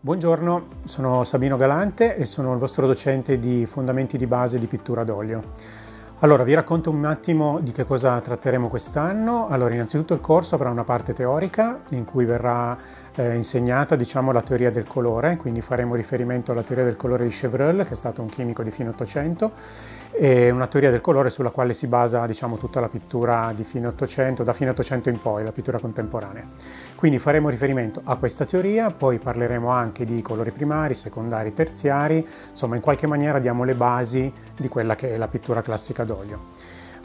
Buongiorno, sono Sabino Galante e sono il vostro docente di Fondamenti di base di pittura d'olio. Allora, vi racconto un attimo di che cosa tratteremo quest'anno. Allora, innanzitutto il corso avrà una parte teorica in cui verrà eh, insegnata, diciamo, la teoria del colore, quindi faremo riferimento alla teoria del colore di Chevreul, che è stato un chimico di fine 800, e una teoria del colore sulla quale si basa, diciamo, tutta la pittura di fine 800, da fine 800 in poi, la pittura contemporanea. Quindi faremo riferimento a questa teoria, poi parleremo anche di colori primari, secondari, terziari, insomma, in qualche maniera diamo le basi di quella che è la pittura classica d'olio.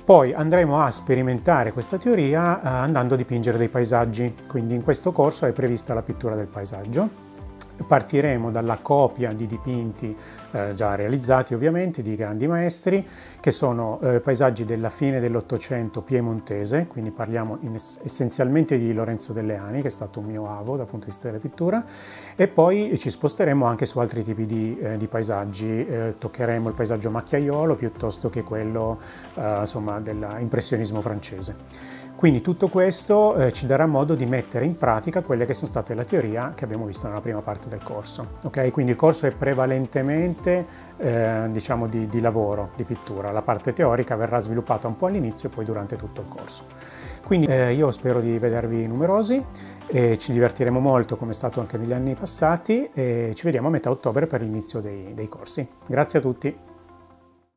Poi andremo a sperimentare questa teoria eh, andando a dipingere dei paesaggi, quindi in questo corso è prevista la pittura del paesaggio Partiremo dalla copia di dipinti eh, già realizzati ovviamente di grandi maestri che sono eh, paesaggi della fine dell'Ottocento piemontese, quindi parliamo essenzialmente di Lorenzo Delleani che è stato un mio avo dal punto di vista della pittura e poi ci sposteremo anche su altri tipi di, eh, di paesaggi, eh, toccheremo il paesaggio macchiaiolo piuttosto che quello eh, insomma, dell'impressionismo francese. Quindi tutto questo eh, ci darà modo di mettere in pratica quelle che sono state le teorie che abbiamo visto nella prima parte del corso. Okay? Quindi il corso è prevalentemente eh, diciamo di, di, lavoro, di pittura. La parte teorica verrà sviluppata un po' all'inizio e poi durante tutto il corso. Quindi eh, io spero di vedervi numerosi e ci divertiremo molto come è stato anche negli anni passati e ci vediamo a metà ottobre per l'inizio dei, dei corsi. Grazie a tutti!